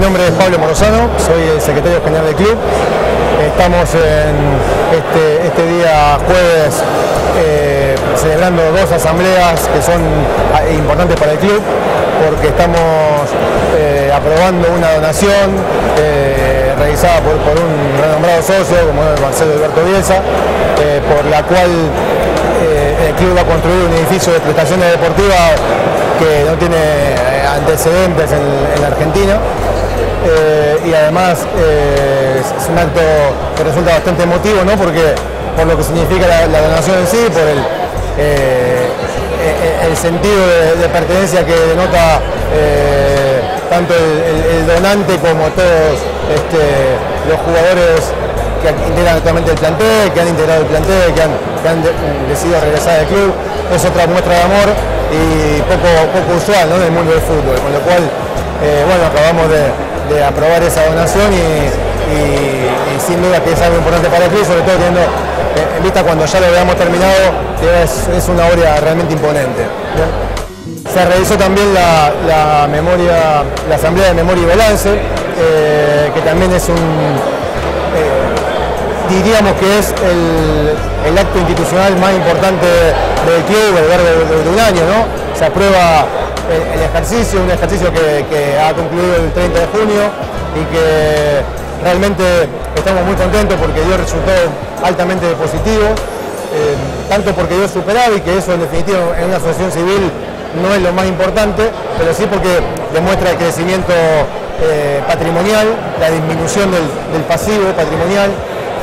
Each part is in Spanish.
nombre es Pablo Morosano, soy el secretario general del club. Estamos en este, este día jueves eh, celebrando dos asambleas que son ah, importantes para el club porque estamos eh, aprobando una donación eh, realizada por, un renombrado socio como es Marcelo Alberto Bielsa, por la cual el club va a construir un edificio de prestaciones deportivas que no tiene antecedentes en, la Argentina. Y además es un acto que resulta bastante emotivo, ¿no? porque por lo que significa la, donación en sí, por el, eh, eh, el sentido de, pertenencia que denota eh, tanto el, donante como todos este, los jugadores que integran actualmente el plantel, que han integrado el plantel, que han, decidido regresar al club. Es otra muestra de amor y poco, poco usual en el mundo del fútbol, con lo cual bueno, acabamos de, aprobar esa donación y, sin duda que es algo importante para el club, sobre todo teniendo en vista cuando ya lo veamos terminado, es, una obra realmente imponente. Se realizó también la, memoria, la Asamblea de Memoria y Balance, eh, que también es un, eh, diríamos que es el, acto institucional más importante del club a lo largo de, un año, ¿no? Se aprueba el, ejercicio, un ejercicio que, ha concluido el 30 de junio y que realmente estamos muy contentos porque dio resultados altamente positivos, eh, tanto porque dio superado y que eso en definitiva en una asociación civil no es lo más importante, pero sí porque demuestra el crecimiento eh, patrimonial, la disminución del, pasivo patrimonial,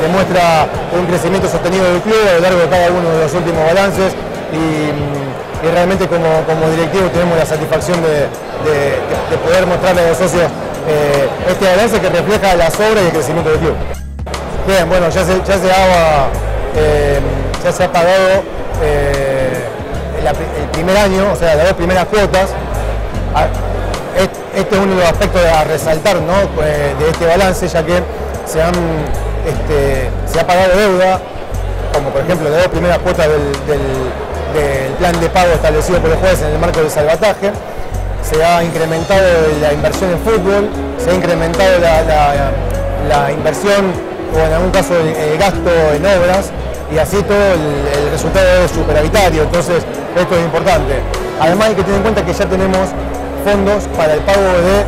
demuestra un crecimiento sostenido del club a lo largo de cada uno de los últimos balances y, realmente como, directivo tenemos la satisfacción de, poder mostrarle a los socios eh, este balance que refleja las obras y el crecimiento del club. Bien, bueno, ya se, ya se, eh, ha pagado eh, el, primer año, o sea, las dos primeras cuotas. Ah, este es uno de los aspectos a resaltar pues, de este balance, ya que se, han, este, se ha pagado deuda, como por ejemplo las dos primeras cuotas del, plan de pago establecido por los jueces en el marco del salvataje se ha incrementado la inversión en fútbol, se ha incrementado la inversión o en algún caso el, gasto en obras y así todo el, resultado es superavitario, entonces esto es importante. Además hay que tener en cuenta que ya tenemos fondos para el pago de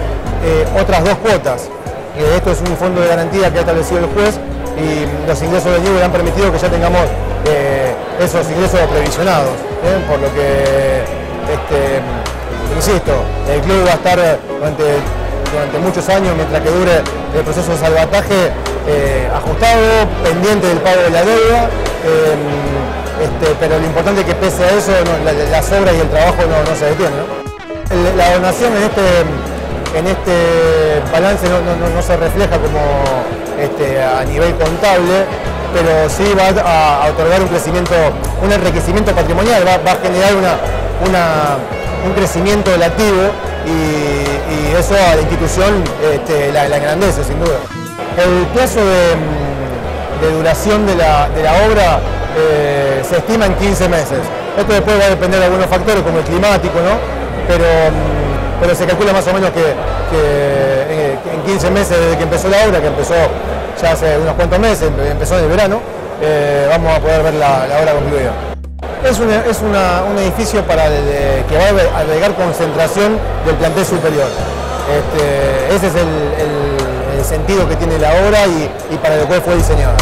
eh, otras dos cuotas. esto es un fondo de garantía que ha establecido el juez y los ingresos de IVA han permitido que ya tengamos eh, esos ingresos previsionados, ¿eh? por lo que, este, insisto, el club va a estar durante, muchos años, mientras que dure el proceso de salvataje, eh, ajustado, pendiente del pago de la deuda, eh, este, pero lo importante es que pese a eso las obras y el trabajo no, se detienen. La donación en este, en este balance no, se refleja como este, a nivel contable, pero sí va a, otorgar un crecimiento, un enriquecimiento patrimonial, va, a generar un crecimiento del y, eso a la institución este, la engrandece sin duda. El plazo de, duración de la, obra eh, se estima en 15 meses. Esto después va a depender de algunos factores como el climático, ¿no? Pero, mm, se calcula más o menos que, eh, en 15 meses desde que empezó la obra, que empezó ya hace unos cuantos meses, empezó en el verano, eh, vamos a poder ver la, obra concluida. Es, un edificio para que va a agregar concentración del plantel superior. Este, ese es el sentido que tiene la obra y, para lo cual fue diseñada.